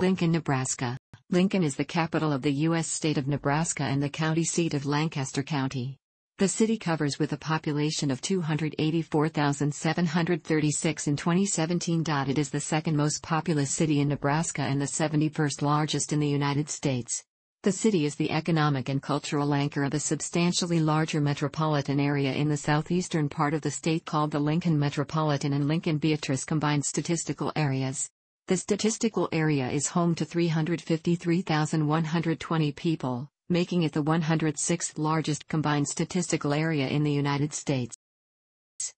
Lincoln, Nebraska. Lincoln is the capital of the U.S. state of Nebraska and the county seat of Lancaster County. The city covers with a population of 284,736 in 2017. It is the second most populous city in Nebraska and the 71st largest in the United States. The city is the economic and cultural anchor of a substantially larger metropolitan area in the southeastern part of the state called the Lincoln Metropolitan and Lincoln Beatrice Combined Statistical Areas. The statistical area is home to 353,120 people, making it the 106th largest combined statistical area in the United States.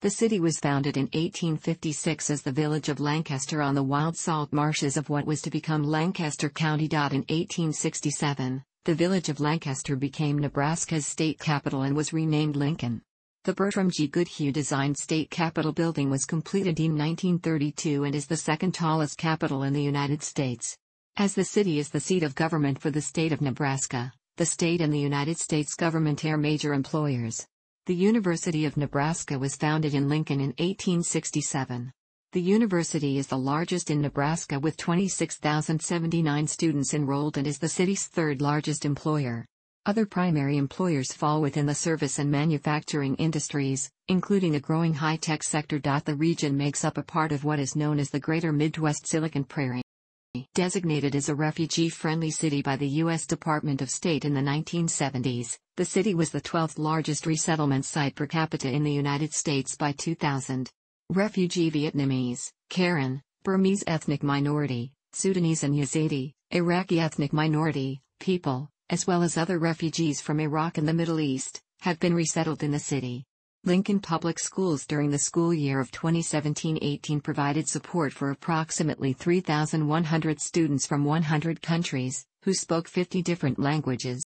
The city was founded in 1856 as the village of Lancaster on the wild salt marshes of what was to become Lancaster County. In 1867, the village of Lancaster became Nebraska's state capital and was renamed Lincoln. The Bertram G. Goodhue designed state capitol building was completed in 1932 and is the second tallest capitol in the United States. As the city is the seat of government for the state of Nebraska, the state and the United States government are major employers. The University of Nebraska was founded in Lincoln in 1867. The university is the largest in Nebraska with 26,079 students enrolled and is the city's third largest employer. Other primary employers fall within the service and manufacturing industries, including a growing high-tech sector. The region makes up a part of what is known as the Greater Midwest Silicon Prairie. Designated as a refugee-friendly city by the U.S. Department of State in the 1970s, the city was the 12th largest resettlement site per capita in the United States by 2000. Refugee Vietnamese, Karen, Burmese ethnic minority, Sudanese and Yazidi, Iraqi ethnic minority, people, as well as other refugees from Iraq and the Middle East, have been resettled in the city. Lincoln Public Schools during the school year of 2017-18 provided support for approximately 3,100 students from 100 countries, who spoke 50 different languages.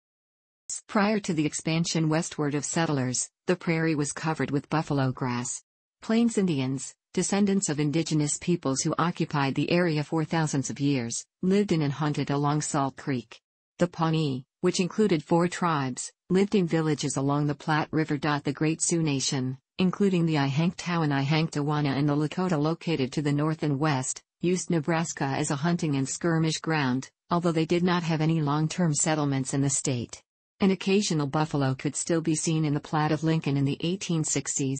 Prior to the expansion westward of settlers, the prairie was covered with buffalo grass. Plains Indians, descendants of indigenous peoples who occupied the area for thousands of years, lived in and hunted along Salt Creek. The Pawnee, which included four tribes, lived in villages along the plat River. The Great Sioux Nation, including the Ihanktow and Ihanktawana and the Lakota located to the north and west, used Nebraska as a hunting and skirmish ground, although they did not have any long-term settlements in the state. An occasional buffalo could still be seen in the Platte of Lincoln in the 1860s.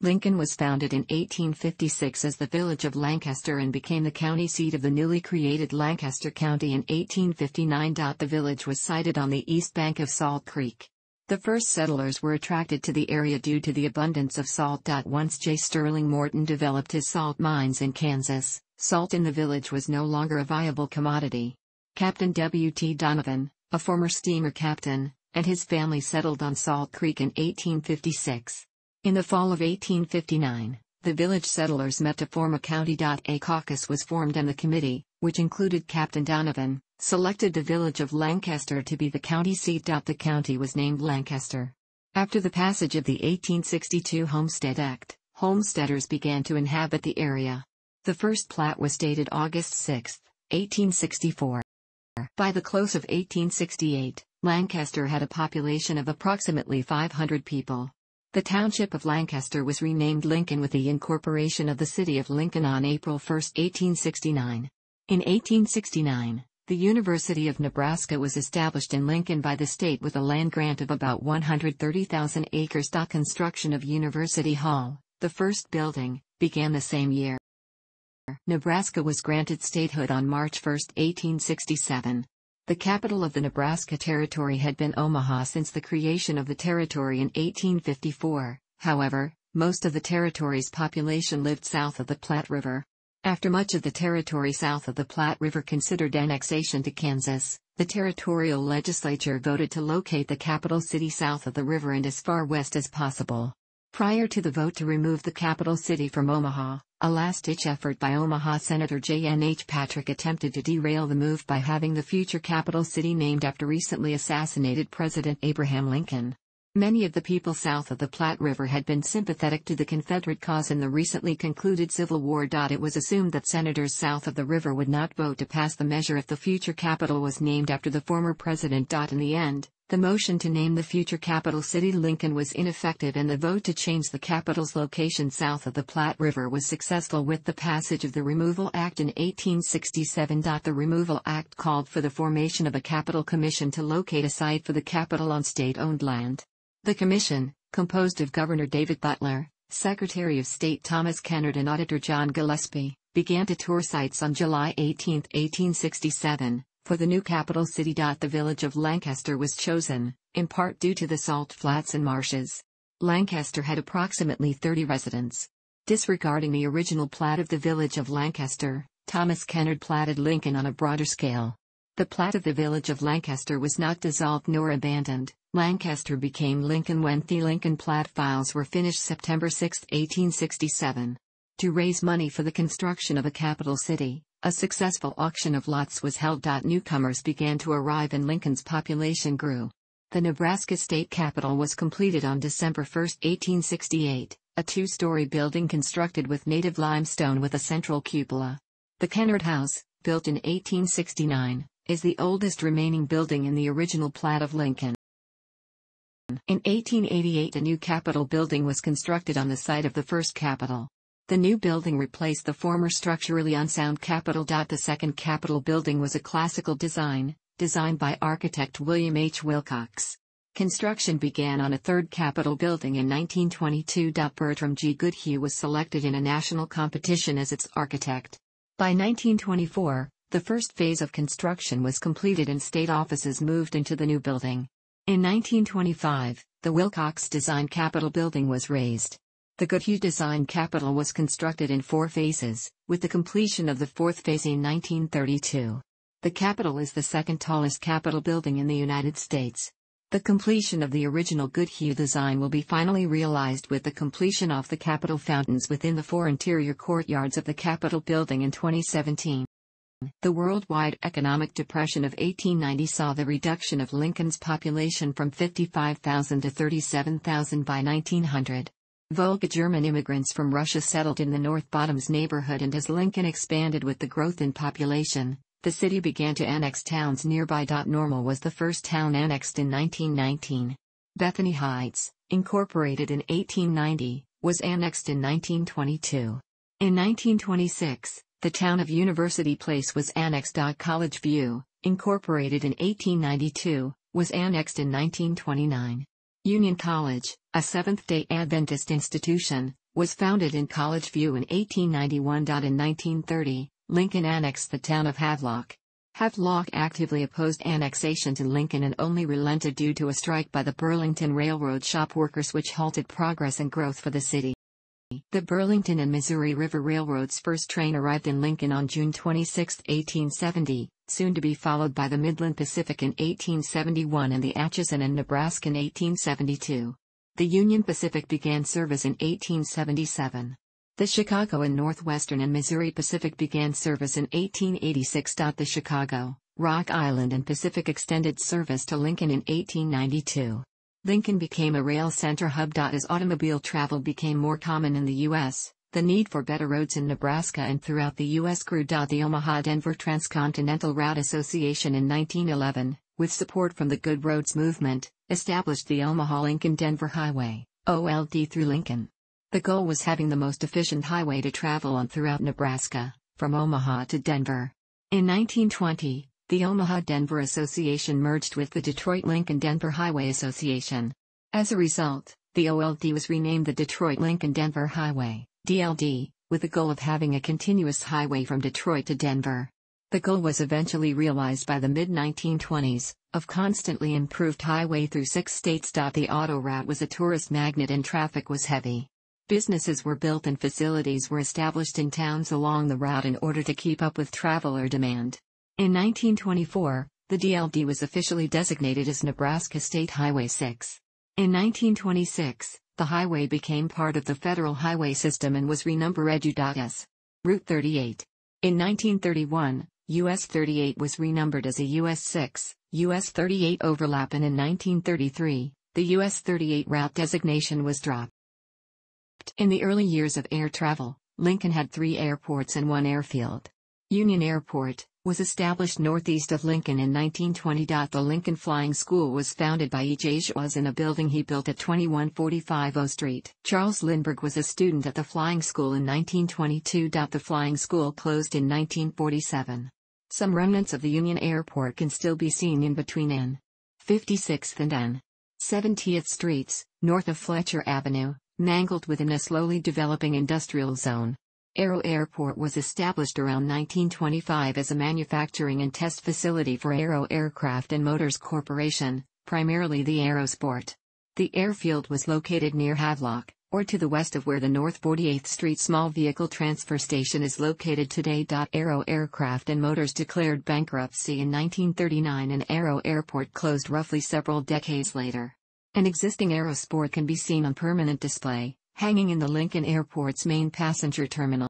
Lincoln was founded in 1856 as the village of Lancaster and became the county seat of the newly created Lancaster County in 1859. The village was sited on the east bank of Salt Creek. The first settlers were attracted to the area due to the abundance of salt. Once J. Sterling Morton developed his salt mines in Kansas, salt in the village was no longer a viable commodity. Captain W. T. Donovan, a former steamer captain, and his family settled on Salt Creek in 1856. In the fall of 1859, the village settlers met to form a county. A caucus was formed and the committee, which included Captain Donovan, selected the village of Lancaster to be the county seat. The county was named Lancaster. After the passage of the 1862 Homestead Act, homesteaders began to inhabit the area. The first plat was dated August 6, 1864. By the close of 1868, Lancaster had a population of approximately 500 people. The township of Lancaster was renamed Lincoln with the incorporation of the city of Lincoln on April 1, 1869. In 1869, the University of Nebraska was established in Lincoln by the state with a land grant of about 130,000 acres. Construction of University Hall, the first building, began the same year. Nebraska was granted statehood on March 1, 1867. The capital of the Nebraska Territory had been Omaha since the creation of the territory in 1854, however, most of the territory's population lived south of the Platte River. After much of the territory south of the Platte River considered annexation to Kansas, the territorial legislature voted to locate the capital city south of the river and as far west as possible. Prior to the vote to remove the capital city from Omaha, a last-ditch effort by Omaha Senator J.N.H. Patrick attempted to derail the move by having the future capital city named after recently assassinated President Abraham Lincoln. Many of the people south of the Platte River had been sympathetic to the Confederate cause in the recently concluded Civil War. It was assumed that senators south of the river would not vote to pass the measure if the future capital was named after the former president. In the end, The motion to name the future capital city Lincoln was ineffective and the vote to change the capital's location south of the Platte River was successful with the passage of the Removal Act in 1867. The Removal Act called for the formation of a capital commission to locate a site for the capital on state-owned land. The commission, composed of Governor David Butler, Secretary of State Thomas Kennard and Auditor John Gillespie, began to tour sites on July 18, 1867, for the new capital city. The village of Lancaster was chosen, in part due to the salt flats and marshes. Lancaster had approximately 30 residents. Disregarding the original plat of the village of Lancaster, Thomas Kennard platted Lincoln on a broader scale. The plat of the village of Lancaster was not dissolved nor abandoned. Lancaster became Lincoln when the Lincoln plat files were finished September 6, 1867. To raise money for the construction of a capital city, a successful auction of lots was held. Newcomers began to arrive and Lincoln's population grew. The Nebraska state capitol was completed on December 1, 1868, a two-story building constructed with native limestone with a central cupola. The Kennard House, built in 1869, is the oldest remaining building in the original plat of Lincoln. In 1888 a new Capitol building was constructed on the site of the first Capitol. The new building replaced the former structurally unsound Capitol. The second Capitol building was a classical design, designed by architect William H. Wilcox. Construction began on a third Capitol building in 1922. Bertram G. Goodhue was selected in a national competition as its architect. By 1924, the first phase of construction was completed and state offices moved into the new building. In 1925, the Wilcox designed Capitol building was razed. The Goodhue Design Capitol was constructed in four phases, with the completion of the fourth phase in 1932. The Capitol is the second tallest Capitol building in the United States. The completion of the original Goodhue design will be finally realized with the completion of the Capitol fountains within the four interior courtyards of the Capitol building in 2017. The worldwide economic depression of 1890 saw the reduction of Lincoln's population from 55,000 to 37,000 by 1900. Volga German immigrants from Russia settled in the North Bottoms neighborhood and as Lincoln expanded with the growth in population, the city began to annex towns nearby. Normal was the first town annexed in 1919. Bethany Heights, incorporated in 1890, was annexed in 1922. In 1926, the town of University Place was annexed. College View, incorporated in 1892, was annexed in 1929. Union College, a Seventh-day Adventist institution, was founded in College View in 1891. In 1930, Lincoln annexed the town of Havelock. Havelock actively opposed annexation to Lincoln and only relented due to a strike by the Burlington Railroad shop workers which halted progress and growth for the city. The Burlington and Missouri River Railroad's first train arrived in Lincoln on June 26, 1870, soon to be followed by the Midland Pacific in 1871 and the Atchison and Nebraska in 1872. The Union Pacific began service in 1877. The Chicago and Northwestern and Missouri Pacific began service in 1886. The Chicago, Rock Island and Pacific extended service to Lincoln in 1892. Lincoln became a rail center hub. As automobile travel became more common in the U.S., the need for better roads in Nebraska and throughout the U.S. grew. The Omaha-Denver Transcontinental Route Association in 1911, with support from the Good Roads movement, established the Omaha-Lincoln-Denver Highway, OLD through Lincoln. The goal was having the most efficient highway to travel on throughout Nebraska, from Omaha to Denver. In 1920, the Omaha-Denver Association merged with the Detroit-Lincoln-Denver Highway Association. As a result, the OLD was renamed the Detroit-Lincoln-Denver Highway. DLD, with the goal of having a continuous highway from Detroit to Denver. The goal was eventually realized by the mid 1920s, of constantly improved highway through six states. The auto route was a tourist magnet and traffic was heavy. Businesses were built and facilities were established in towns along the route in order to keep up with traveler demand. In 1924, the DLD was officially designated as Nebraska State Highway 6. In 1926, the highway became part of the federal highway system and was renumbered as Route 38. In 1931, US 38 was renumbered as a US 6, US 38 overlap and in 1933, the US 38 route designation was dropped. In the early years of air travel, Lincoln had three airports and one airfield. Union Airport, was established northeast of Lincoln in 1920. The Lincoln Flying School was founded by E. J. Schwaz in a building he built at 2145 O Street. Charles Lindbergh was a student at the Flying School in 1922. The Flying School closed in 1947. Some remnants of the Union Airport can still be seen in between N. 56th and N. 70th Streets, north of Fletcher Avenue, mangled within a slowly developing industrial zone. Arrow Airport was established around 1925 as a manufacturing and test facility for Arrow Aircraft and Motors Corporation, primarily the Arrow Sport. The airfield was located near Havelock, or to the west of where the North 48th Street Small Vehicle Transfer Station is located today. Arrow Aircraft and Motors declared bankruptcy in 1939 and Arrow Airport closed roughly several decades later. An existing Arrow Sport can be seen on permanent display, hanging in the Lincoln Airport's main passenger terminal.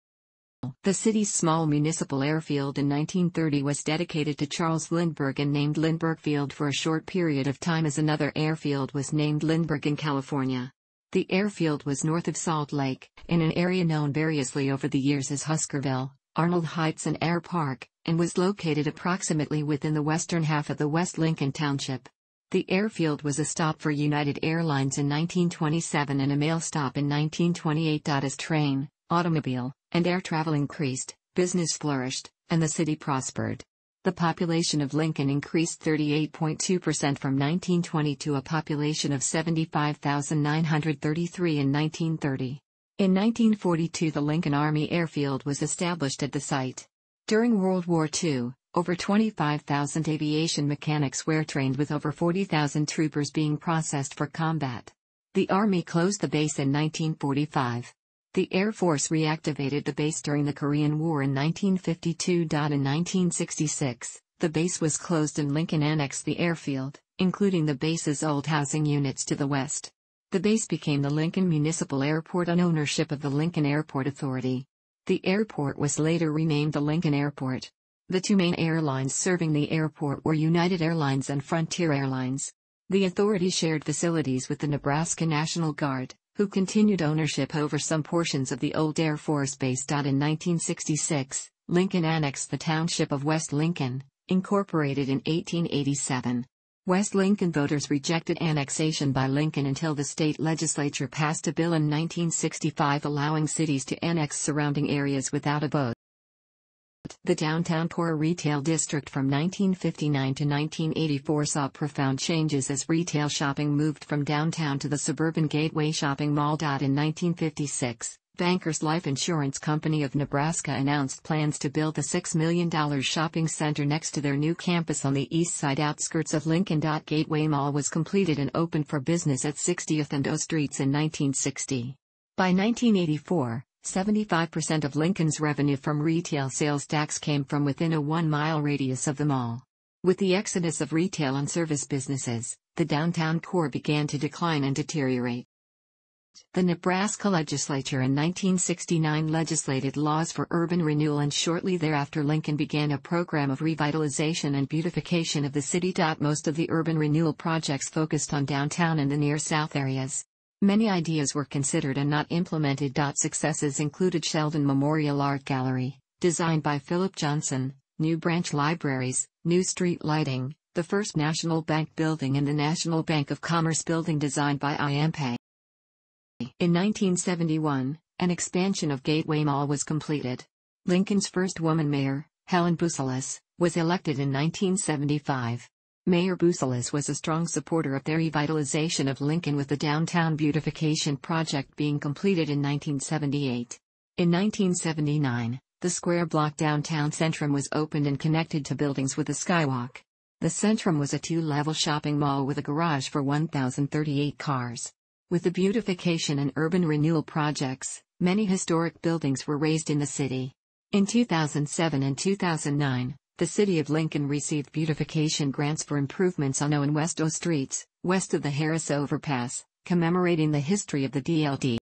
The city's small municipal airfield in 1930 was dedicated to Charles Lindbergh and named Lindbergh Field for a short period of time as another airfield was named Lindbergh in California. The airfield was north of Salt Lake, in an area known variously over the years as Huskerville, Arnold Heights and Air Park, and was located approximately within the western half of the West Lincoln Township. The airfield was a stop for United Airlines in 1927 and a mail stop in 1928. As train, automobile, and air travel increased, business flourished, and the city prospered. The population of Lincoln increased 38.2% from 1920 to a population of 75,933 in 1930. In 1942 the Lincoln Army Airfield was established at the site. During World War II, over 25,000 aviation mechanics were trained with over 40,000 troopers being processed for combat. The Army closed the base in 1945. The Air Force reactivated the base during the Korean War in 1952. In 1966, the base was closed and Lincoln annexed the airfield, including the base's old housing units to the west. The base became the Lincoln Municipal Airport on ownership of the Lincoln Airport Authority. The airport was later renamed the Lincoln Airport. The two main airlines serving the airport were United Airlines and Frontier Airlines. The authority shared facilities with the Nebraska National Guard, who continued ownership over some portions of the old Air Force Base. In 1966, Lincoln annexed the township of West Lincoln, incorporated in 1887. West Lincoln voters rejected annexation by Lincoln until the state legislature passed a bill in 1965 allowing cities to annex surrounding areas without a vote. The downtown core retail district from 1959 to 1984 saw profound changes as retail shopping moved from downtown to the suburban Gateway Shopping Mall. In 1956, Bankers Life Insurance Company of Nebraska announced plans to build a $6 million shopping center next to their new campus on the east side outskirts of Lincoln. Gateway Mall was completed and opened for business at 60th and O Streets in 1960. By 1984, 75% of Lincoln's revenue from retail sales tax came from within a one mile radius of the mall. With the exodus of retail and service businesses, the downtown core began to decline and deteriorate. The Nebraska legislature in 1969 legislated laws for urban renewal, and shortly thereafter, Lincoln began a program of revitalization and beautification of the city. Most of the urban renewal projects focused on downtown and the near south areas. Many ideas were considered and not implemented. Successes included Sheldon Memorial Art Gallery, designed by Philip Johnson, new branch libraries, new street lighting, the first National Bank building and the National Bank of Commerce building designed by I.M. Pei. In 1971, an expansion of Gateway Mall was completed. Lincoln's first woman mayor, Helen Boosalis, was elected in 1975. Mayor Boosalis was a strong supporter of the revitalization of Lincoln with the downtown beautification project being completed in 1978. In 1979, the square block downtown Centrum was opened and connected to buildings with a skywalk. The Centrum was a two-level shopping mall with a garage for 1,038 cars. With the beautification and urban renewal projects, many historic buildings were razed in the city. In 2007 and 2009, the City of Lincoln received beautification grants for improvements on O and West O streets, west of the Harris Overpass, commemorating the history of the DLD.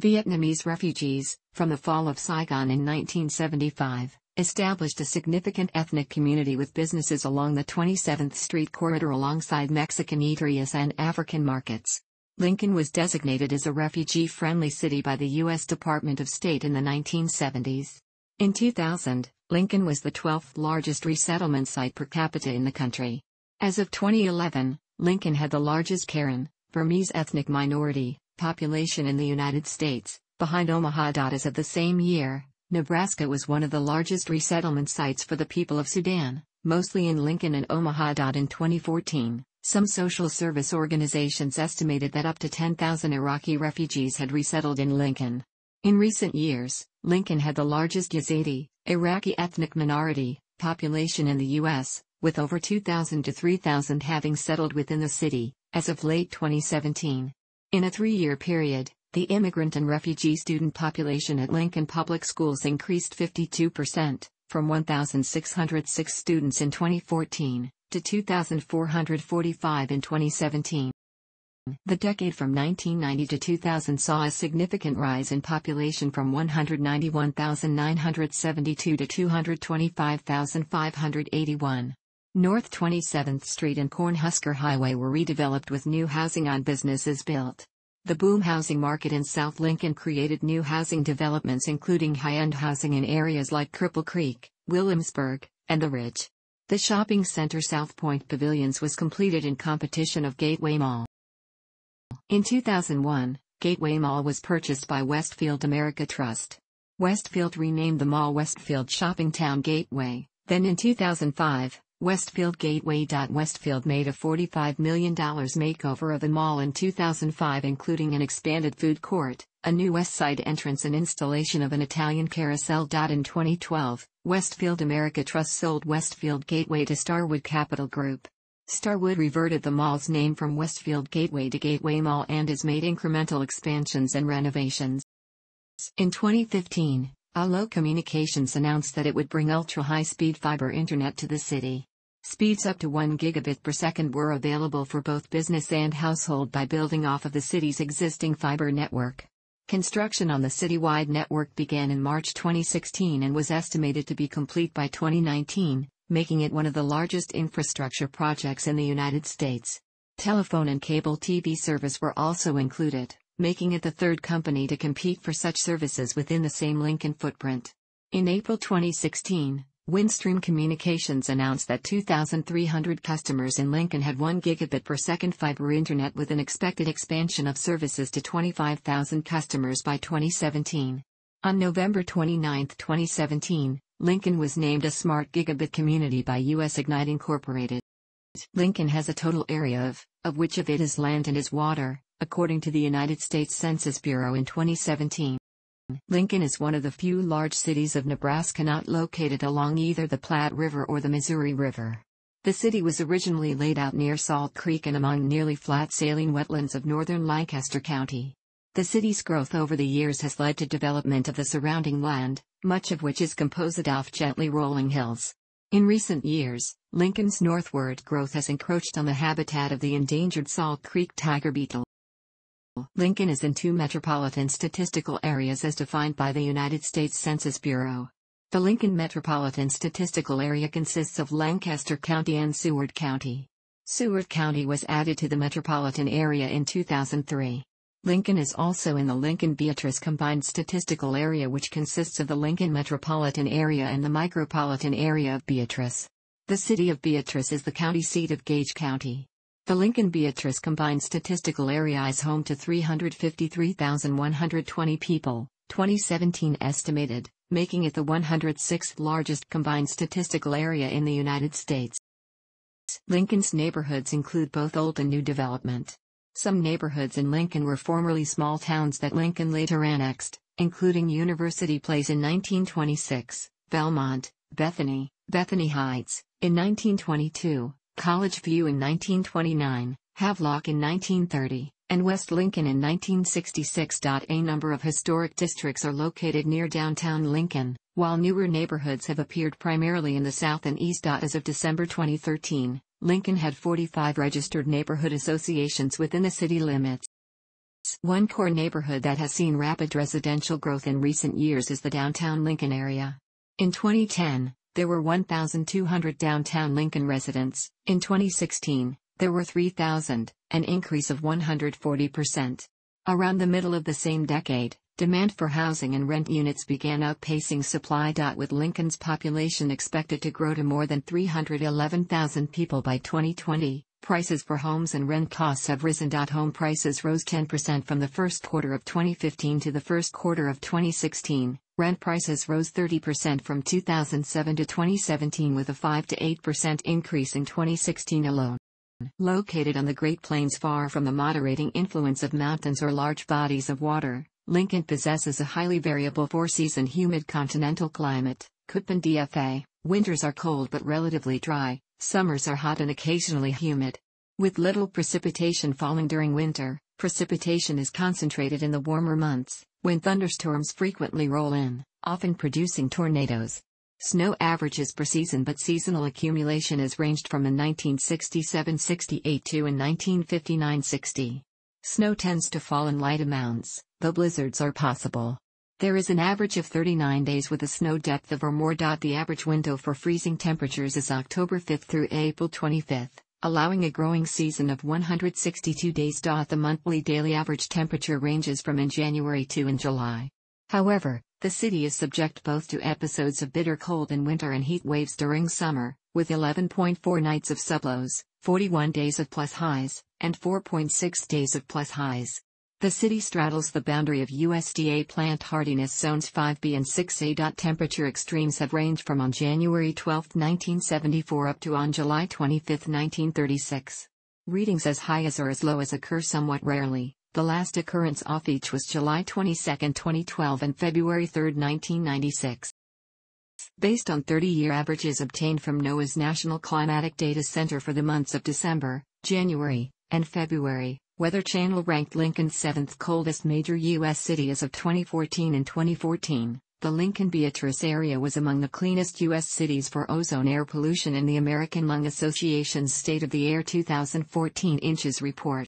Vietnamese refugees, from the fall of Saigon in 1975, established a significant ethnic community with businesses along the 27th Street corridor alongside Mexican eateries and African markets. Lincoln was designated as a refugee-friendly city by the U.S. Department of State in the 1970s. In 2000, Lincoln was the 12th largest resettlement site per capita in the country. As of 2011, Lincoln had the largest Karen, Burmese ethnic minority, population in the United States, behind Omaha. As of the same year, Nebraska was one of the largest resettlement sites for the people of Sudan, mostly in Lincoln and Omaha. In 2014, some social service organizations estimated that up to 10,000 Iraqi refugees had resettled in Lincoln. In recent years, Lincoln had the largest Yazidi, Iraqi ethnic minority, population in the U.S., with over 2,000 to 3,000 having settled within the city, as of late 2017. In a three year period, the immigrant and refugee student population at Lincoln Public Schools increased 52%, from 1,606 students in 2014 to 2,445 in 2017. The decade from 1990 to 2000 saw a significant rise in population from 191,972 to 225,581. North 27th Street and Cornhusker Highway were redeveloped with new housing on businesses built. The boom housing market in South Lincoln created new housing developments including high-end housing in areas like Cripple Creek, Williamsburg, and The Ridge. The shopping center SouthPointe Pavilions was completed in competition of Gateway Mall. In 2001, Gateway Mall was purchased by Westfield America Trust. Westfield renamed the mall Westfield Shopping Town Gateway. Then in 2005, Westfield Gateway. Westfield made a $45 million makeover of the mall in 2005, including an expanded food court, a new west side entrance, and installation of an Italian carousel. In 2012, Westfield America Trust sold Westfield Gateway to Starwood Capital Group. Starwood reverted the mall's name from Westfield Gateway to Gateway Mall and has made incremental expansions and renovations. In 2015, Allo Communications announced that it would bring ultra-high-speed fiber internet to the city. Speeds up to 1 gigabit per second were available for both business and household by building off of the city's existing fiber network. Construction on the citywide network began in March 2016 and was estimated to be complete by 2019, making it one of the largest infrastructure projects in the United States. Telephone and cable TV service were also included making it the third company to compete for such services within the same Lincoln footprint. In April 2016, Windstream Communications announced that 2,300 customers in Lincoln had 1 gigabit per second fiber internet with an expected expansion of services to 25,000 customers by 2017. On November 29, 2017, Lincoln was named a Smart Gigabit Community by US Ignite Incorporated. Lincoln has a total area of, of which of it is land and is water, according to the United States Census Bureau in 2017. Lincoln is one of the few large cities of Nebraska not located along either the Platte River or the Missouri River. The city was originally laid out near Salt Creek and among nearly flat saline wetlands of northern Lancaster County. The city's growth over the years has led to development of the surrounding land, much of which is composed of gently rolling hills. In recent years, Lincoln's northward growth has encroached on the habitat of the endangered Salt Creek tiger beetle. Lincoln is in two metropolitan statistical areas as defined by the United States Census Bureau. The Lincoln Metropolitan Statistical Area consists of Lancaster County and Seward County. Seward County was added to the metropolitan area in 2003. Lincoln is also in the Lincoln Beatrice Combined Statistical Area, which consists of the Lincoln Metropolitan Area and the Micropolitan Area of Beatrice. The city of Beatrice is the county seat of Gage County. The Lincoln Beatrice Combined Statistical Area is home to 353,120 people, 2017 estimated, making it the 106th largest combined statistical area in the United States. Lincoln's neighborhoods include both old and new development. Some neighborhoods in Lincoln were formerly small towns that Lincoln later annexed, including University Place in 1926, Belmont, Bethany, Bethany Heights, in 1922, College View in 1929, Havelock in 1930, and West Lincoln in 1966. A number of historic districts are located near downtown Lincoln, while newer neighborhoods have appeared primarily in the south and east. As of December 2013, Lincoln had 45 registered neighborhood associations within the city limits. One core neighborhood that has seen rapid residential growth in recent years is the downtown Lincoln area. In 2010, there were 1,200 downtown Lincoln residents. In 2016, there were 3,000, an increase of 140%. Around the middle of the same decade, Demand for housing and rent units began outpacing supply. With Lincoln's population expected to grow to more than 311,000 people by 2020, prices for homes and rent costs have risen. Home prices rose 10% from the first quarter of 2015 to the first quarter of 2016. Rent prices rose 30% from 2007 to 2017 with a 5 to 8% increase in 2016 alone. Located on the Great Plains far from the moderating influence of mountains or large bodies of water, Lincoln possesses a highly variable four-season humid continental climate, Köppen DFA. Winters are cold but relatively dry, summers are hot and occasionally humid. With little precipitation falling during winter, precipitation is concentrated in the warmer months, when thunderstorms frequently roll in, often producing tornadoes. Snow averages per season but seasonal accumulation is ranged from in 1967-68 to in 1959-60. Snow tends to fall in light amounts, though blizzards are possible. There is an average of 39 days with a snow depth of or more. The average window for freezing temperatures is October 5 through April 25, allowing a growing season of 162 days. The monthly daily average temperature ranges from in January to in July. However, the city is subject both to episodes of bitter cold in winter and heat waves during summer, with 11.4 nights of sublows, 41 days of plus highs, and 4.6 days of plus highs. The city straddles the boundary of USDA plant hardiness zones 5B and 6A. Temperature extremes have ranged from on January 12, 1974 up to on July 25, 1936. Readings as high as or as low as occur somewhat rarely. The last occurrence off each was July 22, 2012 and February 3, 1996. Based on 30-year averages obtained from NOAA's National Climatic Data Center for the months of December, January, and February, Weather Channel ranked Lincoln's seventh coldest major U.S. city as of 2014 in 2014. The Lincoln Beatrice area was among the cleanest U.S. cities for ozone air pollution in the American Lung Association's State of the Air 2014 inches report.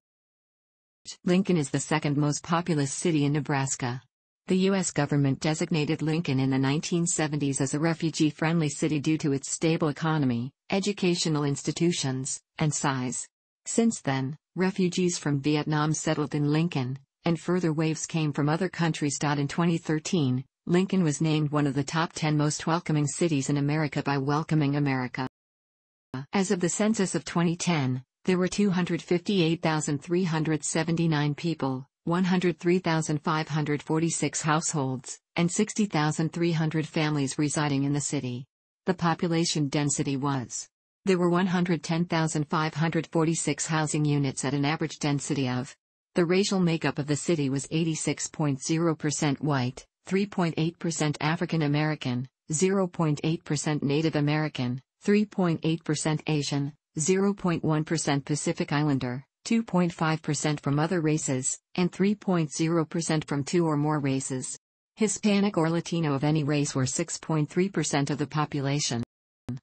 Lincoln is the second most populous city in Nebraska. The U.S. government designated Lincoln in the 1970s as a refugee friendly city due to its stable economy, educational institutions, and size. Since then, refugees from Vietnam settled in Lincoln, and further waves came from other countries. In 2013, Lincoln was named one of the top 10 most welcoming cities in America by Welcoming America. As of the census of 2010, there were 258,379 people, 103,546 households, and 60,300 families residing in the city. The population density was there were 110,546 housing units at an average density of. The racial makeup of the city was 86.0% white, 3.8% African American, 0.8% Native American, 3.8% Asian, 0.1% Pacific Islander, 2.5% from other races, and 3.0% from two or more races. Hispanic or Latino of any race were 6.3% of the population.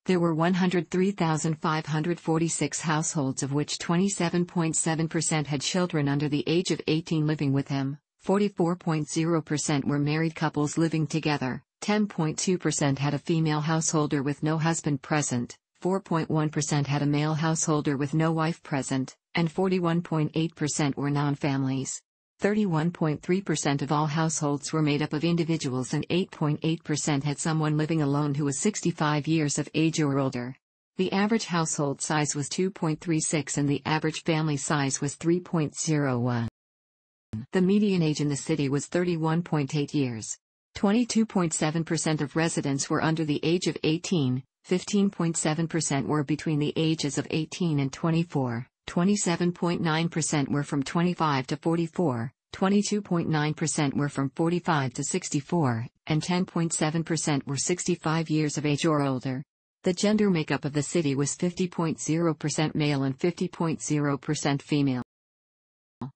There were 103,546 households of which 27.7% had children under the age of 18 living with him, 44.0% were married couples living together, 10.2% had a female householder with no husband present, 4.1% had a male householder with no wife present, and 41.8% were non-families. 31.3% of all households were made up of individuals and 8.8% had someone living alone who was 65 years of age or older. The average household size was 2.36 and the average family size was 3.01. The median age in the city was 31.8 years. 22.7% of residents were under the age of 18, 15.7% were between the ages of 18 and 24, 27.9% were from 25 to 44, 22.9% were from 45 to 64, and 10.7% were 65 years of age or older. The gender makeup of the city was 50.0% male and 50.0% female.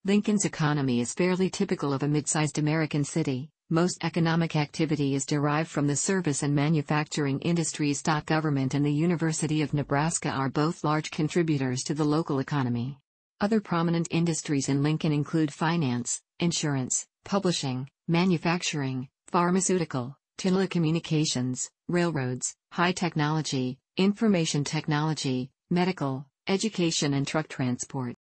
Lincoln's economy is fairly typical of a mid-sized American city. Most economic activity is derived from the service and manufacturing industries. Government and the University of Nebraska are both large contributors to the local economy. Other prominent industries in Lincoln include finance, insurance, publishing, manufacturing, pharmaceutical, telecommunications, railroads, high technology, information technology, medical, education and truck transport.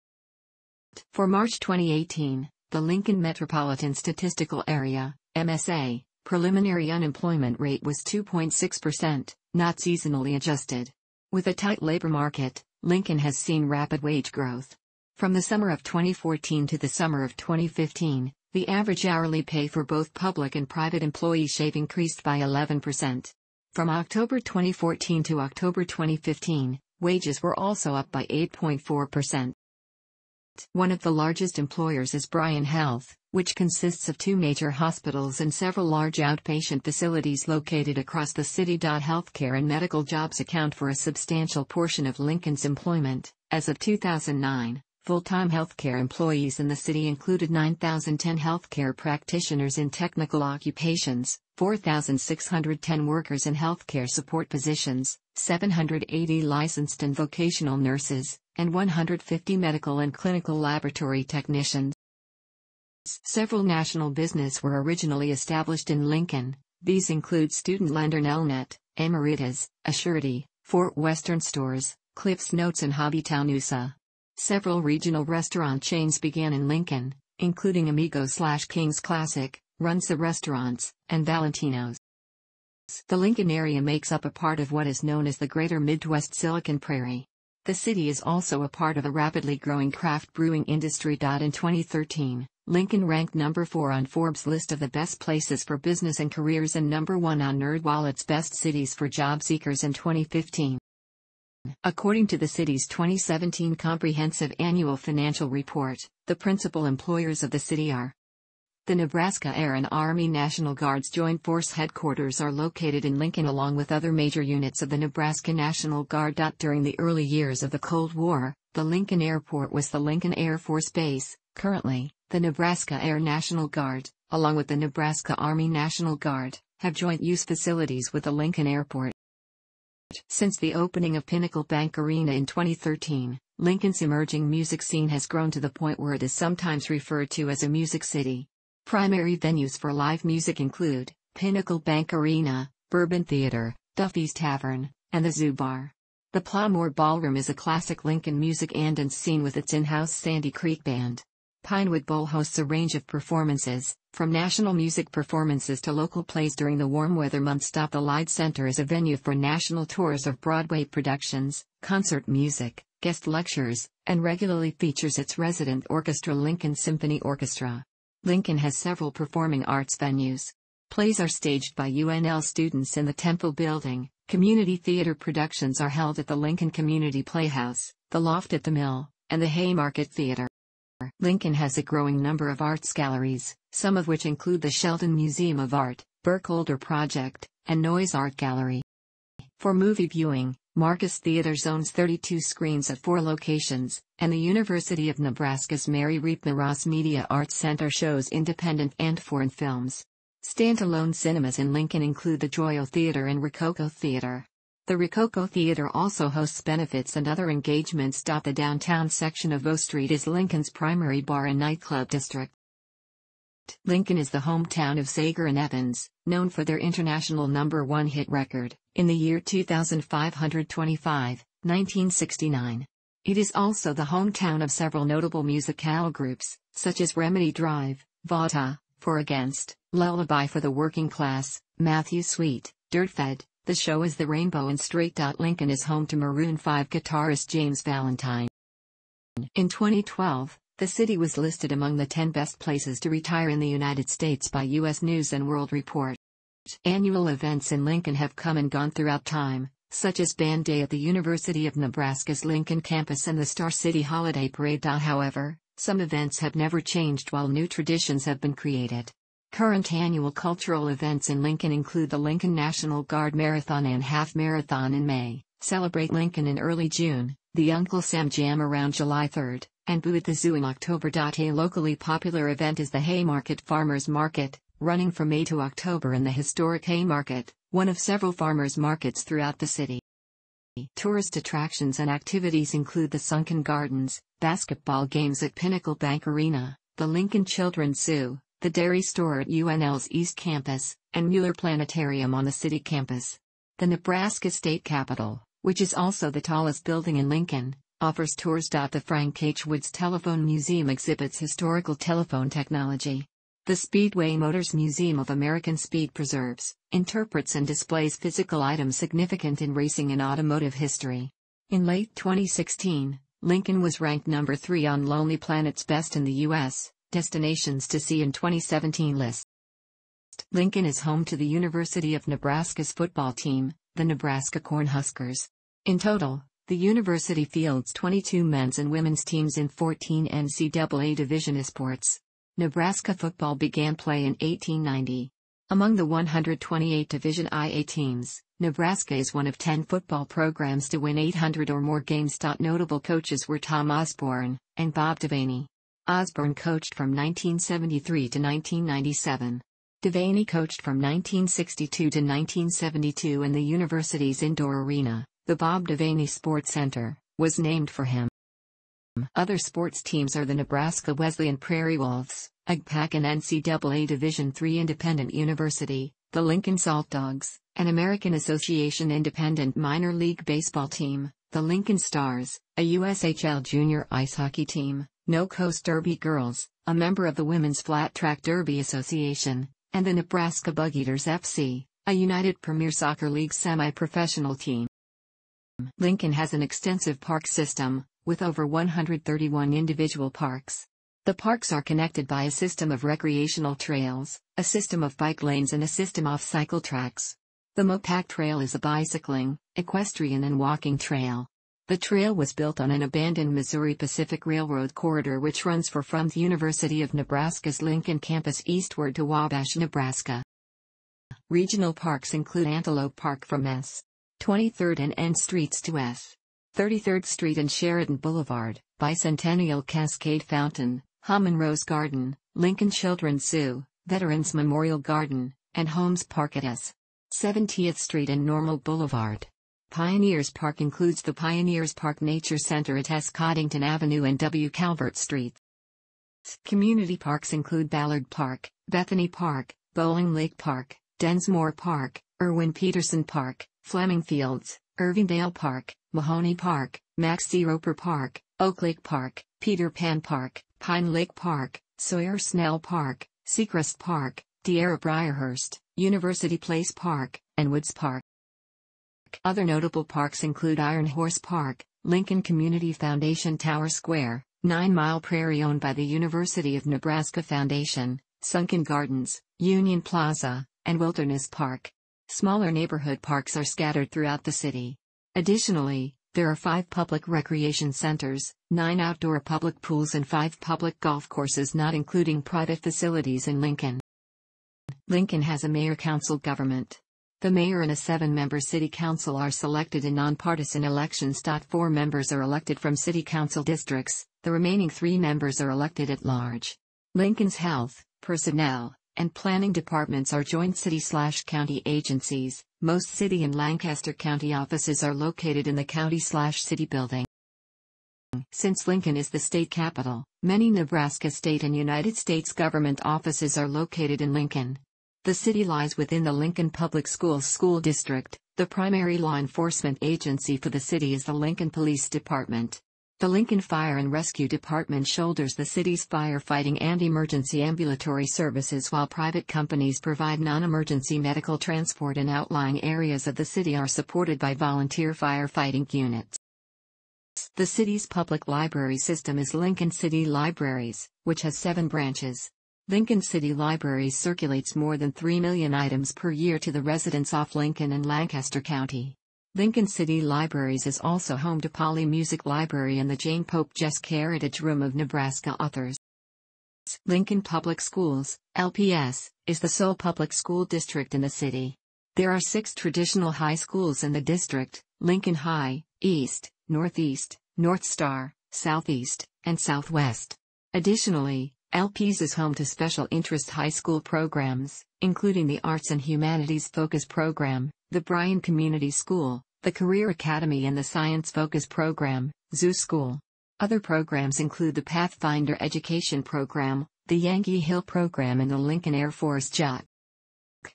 For March 2018, the Lincoln Metropolitan Statistical Area, MSA, preliminary unemployment rate was 2.6%, not seasonally adjusted. With a tight labor market, Lincoln has seen rapid wage growth. From the summer of 2014 to the summer of 2015, the average hourly pay for both public and private employees have increased by 11%. From October 2014 to October 2015, wages were also up by 8.4%. One of the largest employers is Bryan Health, which consists of two major hospitals and several large outpatient facilities located across the city. Healthcare and medical jobs account for a substantial portion of Lincoln's employment. As of 2009, full-time healthcare employees in the city included 9,010 healthcare practitioners in technical occupations, 4,610 workers in healthcare support positions, 780 licensed and vocational nurses, and 150 medical and clinical laboratory technicians. Several national business were originally established in Lincoln. These include student lender Nelnet, Emeritus, Assurity, Fort Western Stores, Cliffs Notes and Hobbytown USA. Several regional restaurant chains began in Lincoln, including Amigo slash King's Classic, Runza Restaurants, and Valentino's. The Lincoln area makes up a part of what is known as the Greater Midwest Silicon Prairie. The city is also a part of a rapidly growing craft brewing industry. Dot in 2013, Lincoln ranked number 4 on Forbes' list of the best places for business and careers and number 1 on NerdWallet's best cities for job seekers in 2015. According to the city's 2017 Comprehensive Annual Financial Report, the principal employers of the city are the Nebraska Air and Army National Guard's Joint Force Headquarters are located in Lincoln along with other major units of the Nebraska National Guard. During the early years of the Cold War, the Lincoln Airport was the Lincoln Air Force Base, currently, the Nebraska Air National Guard, along with the Nebraska Army National Guard, have joint use facilities with the Lincoln Airport. Since the opening of Pinnacle Bank Arena in 2013, Lincoln's emerging music scene has grown to the point where it is sometimes referred to as a music city. Primary venues for live music include Pinnacle Bank Arena, Bourbon Theater, Duffy's Tavern, and the Zoo Bar. The Pla-Mor Ballroom is a classic Lincoln music and dance scene with its in-house Sandy Creek Band. Pinewood Bowl hosts a range of performances, from national music performances to local plays during the warm weather months. The Lied Center is a venue for national tours of Broadway productions, concert music, guest lectures, and regularly features its resident orchestra Lincoln Symphony Orchestra. Lincoln has several performing arts venues. Plays are staged by UNL students in the Temple Building, community theater productions are held at the Lincoln Community Playhouse, the Loft at the Mill, and the Haymarket Theater. Lincoln has a growing number of arts galleries, some of which include the Sheldon Museum of Art, Burkholder Project, and Noyes Art Gallery. For movie viewing, Marcus Theaters owns 32 screens at four locations, and the University of Nebraska's Mary Riepma Ross Media Arts Center shows independent and foreign films. Standalone cinemas in Lincoln include the Joyo Theater and Rococo Theater. The Rococo Theater also hosts benefits and other engagements. The downtown section of O Street is Lincoln's primary bar and nightclub district. Lincoln is the hometown of Zager and Evans, known for their international number one hit record, in the year 2525, 1969. It is also the hometown of several notable musicale groups, such as Remedy Drive, Vauta, For Against, Lullaby for the Working Class, Matthew Sweet, Dirtfed, the show is the Rainbow and Straight. Lincoln is home to Maroon 5 guitarist James Valentine. In 2012, the city was listed among the 10 best places to retire in the United States by U.S. News and World Report. Annual events in Lincoln have come and gone throughout time, such as Band Day at the University of Nebraska's Lincoln campus and the Star City Holiday Parade. However, some events have never changed while new traditions have been created. Current annual cultural events in Lincoln include the Lincoln National Guard Marathon and Half Marathon in May, Celebrate Lincoln in early June, the Uncle Sam Jam around July 3, and Boo at the Zoo in October. A locally popular event is the Haymarket Farmers Market, running from May to October in the historic Haymarket, one of several farmers markets throughout the city. Tourist attractions and activities include the Sunken Gardens, basketball games at Pinnacle Bank Arena, the Lincoln Children's Zoo, the dairy store at UNL's East Campus, and Mueller Planetarium on the city campus. The Nebraska State Capitol, which is also the tallest building in Lincoln, offers tours. The Frank H. Woods Telephone Museum exhibits historical telephone technology. The Speedway Motors Museum of American Speed preserves, interprets and displays physical items significant in racing and automotive history. In late 2016, Lincoln was ranked number 3 on Lonely Planet's Best in the U.S. Destinations to See in 2017 list. Lincoln is home to the University of Nebraska's football team, the Nebraska Cornhuskers. In total, the university fields 22 men's and women's teams in 14 NCAA Division sports. Nebraska football began play in 1890. Among the 128 Division IA teams, Nebraska is one of 10 football programs to win 800 or more games. Notable coaches were Tom Osborne and Bob Devaney. Osborne coached from 1973 to 1997. Devaney coached from 1962 to 1972 and the university's indoor arena, the Bob Devaney Sports Center, was named for him. Other sports teams are the Nebraska Wesleyan Prairie Wolves, UGPAC and NCAA Division III Independent University, the Lincoln Salt Dogs, an American Association Independent Minor League Baseball team, the Lincoln Stars, a USHL junior ice hockey team, No Coast Derby Girls, a member of the Women's Flat Track Derby Association, and the Nebraska Bugeaters FC, a United Premier Soccer League semi-professional team. Lincoln has an extensive park system, with over 131 individual parks. The parks are connected by a system of recreational trails, a system of bike lanes and a system of cycle tracks. The Mopac Trail is a bicycling, equestrian and walking trail. The trail was built on an abandoned Missouri Pacific Railroad corridor which runs for from the University of Nebraska's Lincoln campus eastward to Wabash, Nebraska. Regional parks include Antelope Park from S. 23rd and N Streets to S. 33rd Street and Sheridan Boulevard, Bicentennial Cascade Fountain, Hammond Rose Garden, Lincoln Children's Zoo, Veterans Memorial Garden, and Holmes Park at S. 70th Street and Normal Boulevard. Pioneers Park includes the Pioneers Park Nature Center at S. Coddington Avenue and W. Calvert Street. Community parks include Ballard Park, Bethany Park, Bowling Lake Park, Densmore Park, Irwin Peterson Park, Fleming Fields, Irvingdale Park, Mahoney Park, Maxie Roper Park, Oak Lake Park, Peter Pan Park, Pine Lake Park, Sawyer Snell Park, Secrest Park, Tierra Briarhurst, University Place Park, and Woods Park. Other notable parks include Iron Horse Park, Lincoln Community Foundation Tower Square, Nine Mile Prairie owned by the University of Nebraska Foundation, Sunken Gardens, Union Plaza, and Wilderness Park. Smaller neighborhood parks are scattered throughout the city. Additionally, there are five public recreation centers, nine outdoor public pools and five public golf courses not including private facilities in Lincoln. Lincoln has a mayor-council government. The mayor and a seven-member city council are selected in nonpartisan elections. Four members are elected from city council districts, the remaining three members are elected at large. Lincoln's health, personnel, and planning departments are joint city-slash-county agencies. Most city and Lancaster County offices are located in the county-slash-city building. Since Lincoln is the state capital, many Nebraska state and United States government offices are located in Lincoln. The city lies within the Lincoln Public Schools School District. The primary law enforcement agency for the city is the Lincoln Police Department. The Lincoln Fire and Rescue Department shoulders the city's firefighting and emergency ambulatory services while private companies provide non-emergency medical transport and outlying areas of the city are supported by volunteer firefighting units. The city's public library system is Lincoln City Libraries, which has seven branches. Lincoln City Libraries circulates more than 3 million items per year to the residents of Lincoln and Lancaster County. Lincoln City Libraries is also home to Polley Music Library and the Jane Pope Geske Heritage Room of Nebraska Authors. Lincoln Public Schools, LPS, is the sole public school district in the city. There are six traditional high schools in the district Lincoln High, East, Northeast, North Star, Southeast, and Southwest. Additionally, LPS is home to special interest high school programs, including the Arts and Humanities Focus Program, the Bryan Community School, the Career Academy and the Science Focus Program, Zoo School. Other programs include the Pathfinder Education Program, the Yankee Hill Program and the Lincoln Air Force JUC.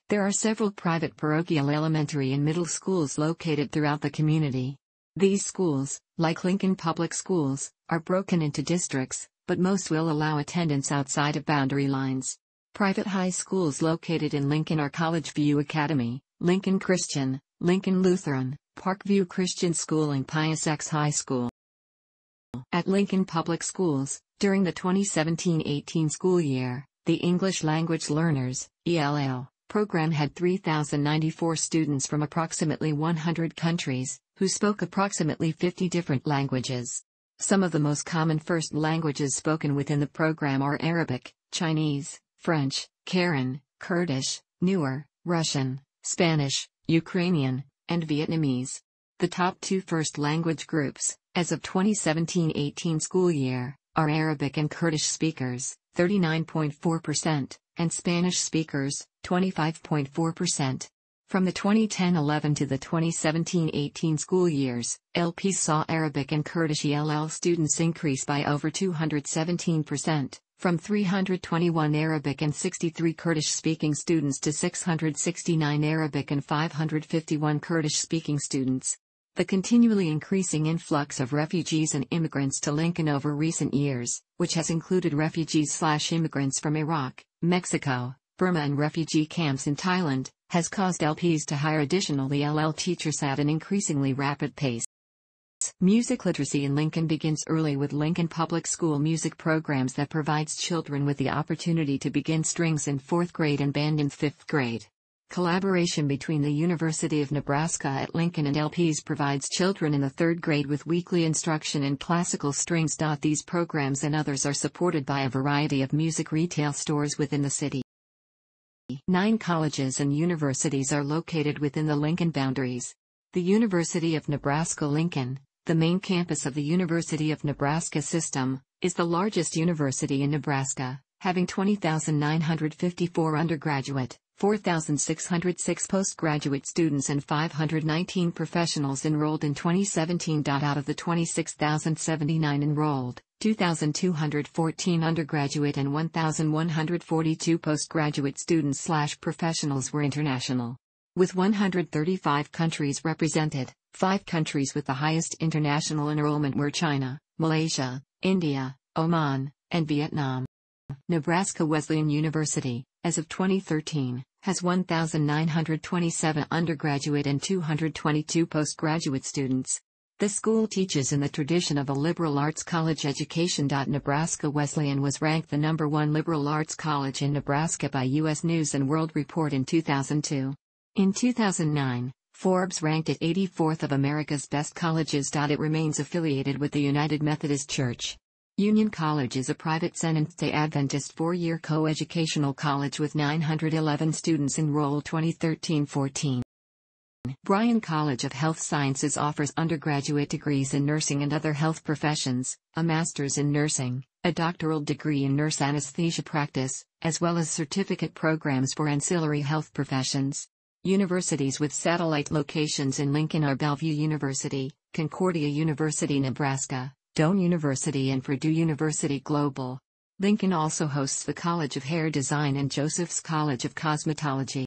There are several private parochial elementary and middle schools located throughout the community. These schools, like Lincoln Public Schools, are broken into districts, but most will allow attendance outside of boundary lines. Private high schools located in Lincoln are College View Academy, Lincoln Christian, Lincoln Lutheran, Parkview Christian School and Pius X High School. At Lincoln Public Schools, during the 2017-18 school year, the English Language Learners, ELL, program had 3,094 students from approximately 100 countries, who spoke approximately 50 different languages. Some of the most common first languages spoken within the program are Arabic, Chinese, French, Karen, Kurdish, Nuer, Russian, Spanish, Ukrainian, and Vietnamese. The top two first language groups, as of 2017-18 school year, are Arabic and Kurdish speakers, 39.4%, and Spanish speakers, 25.4%. From the 2010-11 to the 2017-18 school years, LP saw Arabic and Kurdish ELL students increase by over 217%, from 321 Arabic and 63 Kurdish-speaking students to 669 Arabic and 551 Kurdish-speaking students. The continually increasing influx of refugees and immigrants to Lincoln over recent years, which has included refugees slash immigrants from Iraq, Mexico, Burma and refugee camps in Thailand, has caused LPS to hire additional ELL teachers at an increasingly rapid pace. Music literacy in Lincoln begins early with Lincoln Public School music programs that provides children with the opportunity to begin strings in 4th grade and band in 5th grade. Collaboration between the University of Nebraska at Lincoln and LPS provides children in the third grade with weekly instruction in classical strings. These programs and others are supported by a variety of music retail stores within the city. Nine colleges and universities are located within the Lincoln boundaries. The University of Nebraska-Lincoln, the main campus of the University of Nebraska system, is the largest university in Nebraska, having 20,954 undergraduate, 4,606 postgraduate students and 519 professionals enrolled in 2017. Out of the 26,079 enrolled, 2,214 undergraduate and 1,142 postgraduate students slash professionals were international. With 135 countries represented, five countries with the highest international enrollment were China, Malaysia, India, Oman, and Vietnam. Nebraska Wesleyan University, as of 2013, has 1,927 undergraduate and 222 postgraduate students. The school teaches in the tradition of a liberal arts college education. Nebraska Wesleyan was ranked the number one liberal arts college in Nebraska by U.S. News and World Report in 2002. In 2009, Forbes ranked it 84th of America's best colleges. It remains affiliated with the United Methodist Church. Union College is a private Seventh-day Adventist four-year coeducational college with 911 students enrolled 2013-14. Bryan College of Health Sciences offers undergraduate degrees in nursing and other health professions, a master's in nursing, a doctoral degree in nurse anesthesia practice, as well as certificate programs for ancillary health professions. Universities with satellite locations in Lincoln are Bellevue University, Concordia University Nebraska, Doane University and Purdue University Global. Lincoln also hosts the College of Hair Design and Joseph's College of Cosmetology.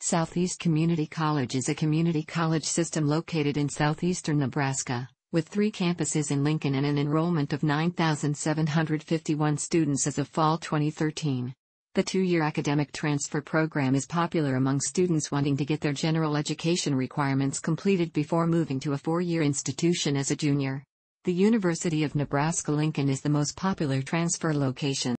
Southeast Community College is a community college system located in southeastern Nebraska, with three campuses in Lincoln and an enrollment of 9,751 students as of fall 2013. The two year academic transfer program is popular among students wanting to get their general education requirements completed before moving to a four year institution as a junior. The University of Nebraska-Lincoln is the most popular transfer location.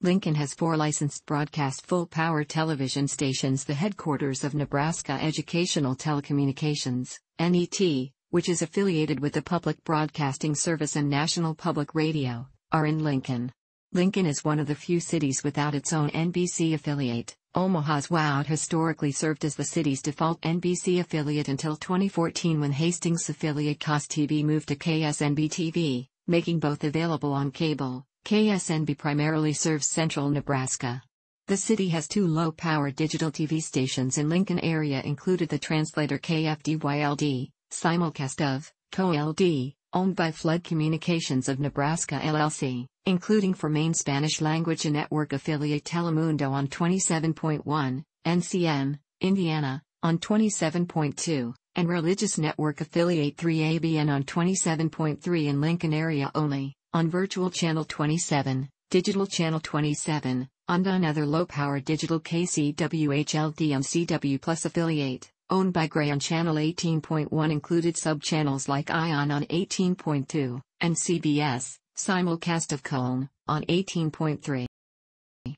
Lincoln has four licensed broadcast full-power television stations the headquarters of Nebraska Educational Telecommunications, NET, which is affiliated with the Public Broadcasting Service and National Public Radio, are in Lincoln. Lincoln is one of the few cities without its own NBC affiliate. Omaha's WOUD historically served as the city's default NBC affiliate until 2014 when Hastings' affiliate KOS TV moved to KSNB TV, making both available on cable. KSNB primarily serves central Nebraska. The city has two low-power digital TV stations in Lincoln area included the translator KFDYLD, simulcast of, KOLD, owned by Flood Communications of Nebraska LLC, including for main Spanish language and network affiliate Telemundo on 27.1, NCN, Indiana, on 27.2, and Religious Network Affiliate 3ABN on 27.3 in Lincoln area only, on Virtual Channel 27, Digital Channel 27, and on other low-power digital KCWHLD on CW Plus affiliate, owned by Gray on Channel 18.1 included sub-channels like ION on 18.2, and CBS, simulcast of KOLN, on 18.3.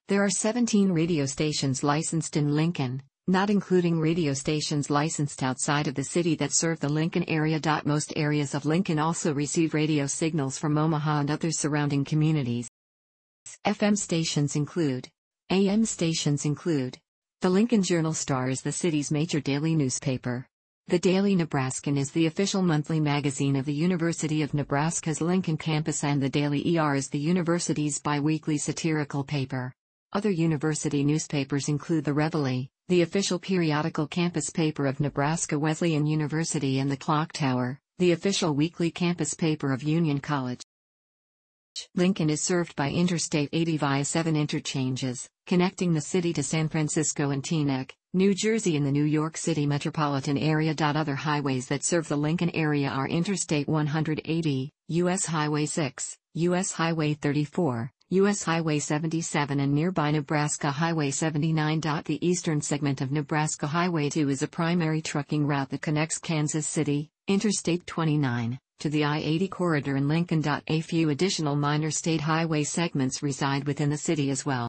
There are 17 radio stations licensed in Lincoln, not including radio stations licensed outside of the city that serve the Lincoln area. Most areas of Lincoln also receive radio signals from Omaha and other surrounding communities. FM stations include AM stations include The Lincoln Journal Star is the city's major daily newspaper. The Daily Nebraskan is the official monthly magazine of the University of Nebraska's Lincoln campus and the Daily ER is the university's biweekly satirical paper. Other university newspapers include the Reveille, the official periodical campus paper of Nebraska Wesleyan University and the Clock Tower, the official weekly campus paper of Union College. Lincoln is served by Interstate 80 via seven interchanges, connecting the city to San Francisco and Teaneck, New Jersey and the New York City metropolitan area. Other highways that serve the Lincoln area are Interstate 180, U.S. Highway 6, U.S. Highway 34, U.S. Highway 77 and nearby Nebraska Highway 79. The eastern segment of Nebraska Highway 2 is a primary trucking route that connects Kansas City, Interstate 29, to the I-80 corridor in Lincoln. A few additional minor state highway segments reside within the city as well.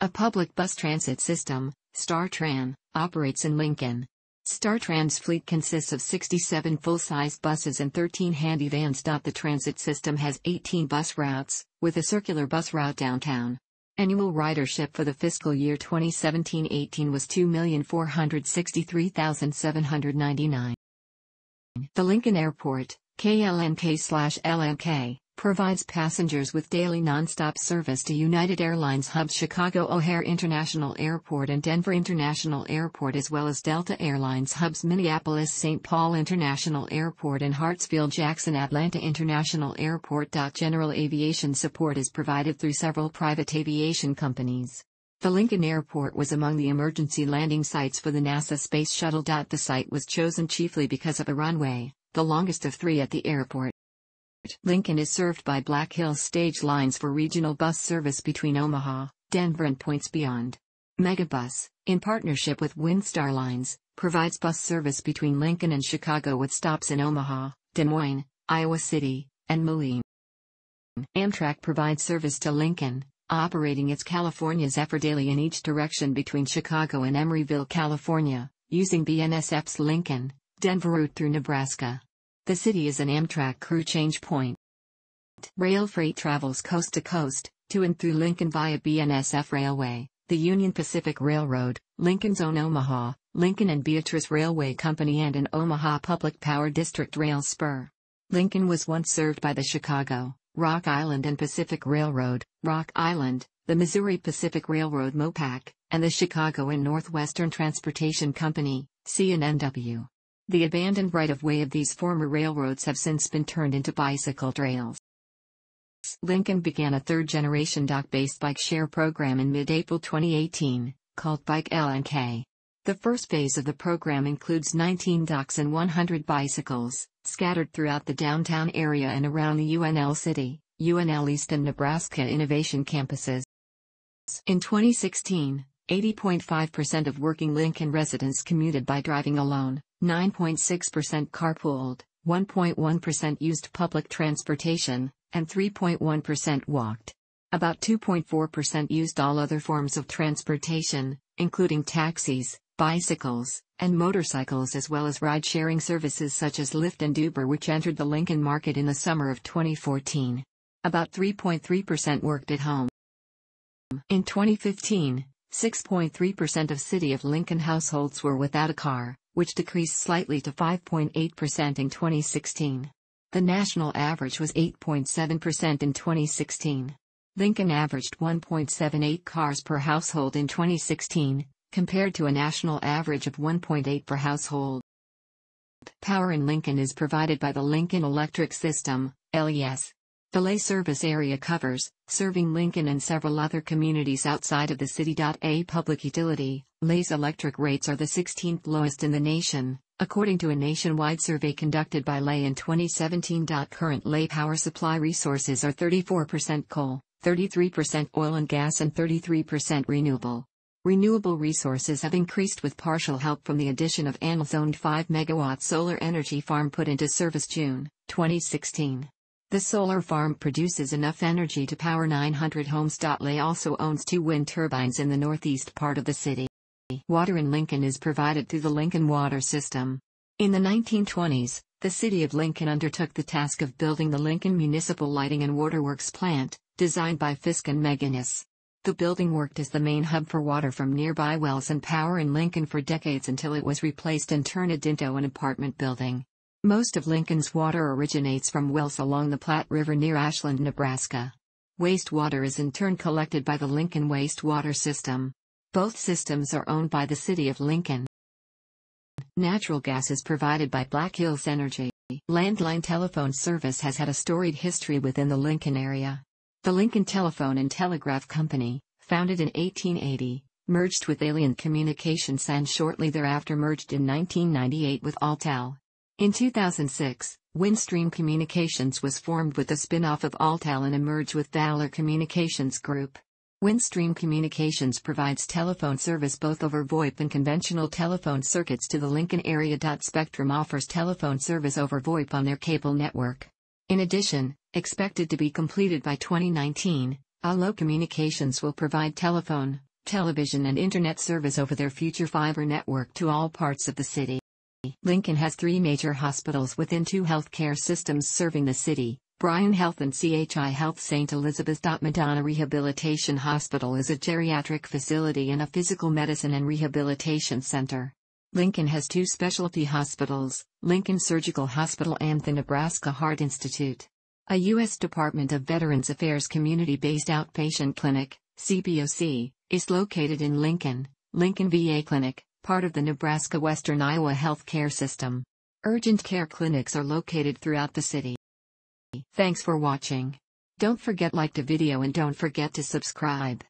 A public bus transit system, StarTran, operates in Lincoln. StarTran's fleet consists of 67 full-sized buses and 13 handy vans. The transit system has 18 bus routes, with a circular bus route downtown. Annual ridership for the fiscal year 2017-18 was 2,463,799. The Lincoln Airport, KLNK/LNK, provides passengers with daily nonstop service to United Airlines hubs Chicago O'Hare International Airport and Denver International Airport as well as Delta Airlines hubs Minneapolis St. Paul International Airport and Hartsfield Jackson Atlanta International Airport. General aviation support is provided through several private aviation companies. The Lincoln Airport was among the emergency landing sites for the NASA Space Shuttle. The site was chosen chiefly because of a runway, the longest of three at the airport. Lincoln is served by Black Hills stage lines for regional bus service between Omaha, Denver and points beyond. Megabus, in partnership with Windstar Lines, provides bus service between Lincoln and Chicago with stops in Omaha, Des Moines, Iowa City, and Moline. Amtrak provides service to Lincoln, operating its California Zephyr daily in each direction between Chicago and Emeryville, California, using BNSF's Lincoln, Denver route through Nebraska. The city is an Amtrak crew change point. Rail freight travels coast to coast, to and through Lincoln via BNSF Railway, the Union Pacific Railroad, Lincoln's own Omaha, Lincoln and Beatrice Railway Company and an Omaha Public Power District rail spur. Lincoln was once served by the Chicago, Rock Island and Pacific Railroad, Rock Island, the Missouri Pacific Railroad MoPac, and the Chicago and Northwestern Transportation Company, CNNW. The abandoned right-of-way of these former railroads have since been turned into bicycle trails. Lincoln began a third-generation dock-based bike share program in mid-April 2018, called Bike LNK. The first phase of the program includes 19 docks and 100 bicycles, scattered throughout the downtown area and around the UNL City, UNL East and Nebraska Innovation campuses. In 2016, 80.5% of working Lincoln residents commuted by driving alone, 9.6% carpooled, 1.1% used public transportation, and 3.1% walked. About 2.4% used all other forms of transportation, including taxis, bicycles, and motorcycles as well as ride-sharing services such as Lyft and Uber which entered the Lincoln market in the summer of 2014. About 3.3% worked at home. In 2015, 6.3% of City of Lincoln households were without a car, which decreased slightly to 5.8% in 2016. The national average was 8.7% in 2016. Lincoln averaged 1.78 cars per household in 2016, compared to a national average of 1.8 per household. Power in Lincoln is provided by the Lincoln Electric System, LES. The LES service area covers, serving Lincoln and several other communities outside of the city. A public utility, LES's electric rates are the 16th lowest in the nation, According to a nationwide survey conducted by LES in 2017. Current LES power supply resources are 34% coal, 33% oil and gas, and 33% renewable. Renewable resources have increased with partial help from the addition of ANL's owned 5 megawatt solar energy farm put into service June 2016. The solar farm produces enough energy to power 900 homes. LES also owns two wind turbines in the northeast part of the city. Water in Lincoln is provided through the Lincoln Water System. In the 1920s, the city of Lincoln undertook the task of building the Lincoln Municipal Lighting and Waterworks plant, designed by Fiske and Meginnis. The building worked as the main hub for water from nearby wells and power in Lincoln for decades until it was replaced and turned into an apartment building. Most of Lincoln's water originates from wells along the Platte River near Ashland, Nebraska. Wastewater is in turn collected by the Lincoln Wastewater System. Both systems are owned by the City of Lincoln. Natural gas is provided by Black Hills Energy. Landline telephone service has had a storied history within the Lincoln area. The Lincoln Telephone and Telegraph Company, founded in 1880, merged with Aliant Communications and shortly thereafter merged in 1998 with Alltel. In 2006, Windstream Communications was formed with the spin-off of Alltel and emerged with Valor Communications Group. Windstream Communications provides telephone service both over VoIP and conventional telephone circuits to the Lincoln area. Spectrum offers telephone service over VoIP on their cable network. In addition, expected to be completed by 2019, Allo Communications will provide telephone, television and internet service over their future fiber network to all parts of the city. Lincoln has three major hospitals within two healthcare systems serving the city. Bryan Health and CHI Health St. Elizabeth. Madonna Rehabilitation Hospital is a geriatric facility and a physical medicine and rehabilitation center. Lincoln has two specialty hospitals, Lincoln Surgical Hospital and the Nebraska Heart Institute. A U.S. Department of Veterans Affairs community-based outpatient clinic, CBOC, is located in Lincoln. Lincoln VA Clinic, part of the Nebraska Western Iowa Health Care System. Urgent care clinics are located throughout the city. Thanks for watching. Don't forget like the video and don't forget to subscribe.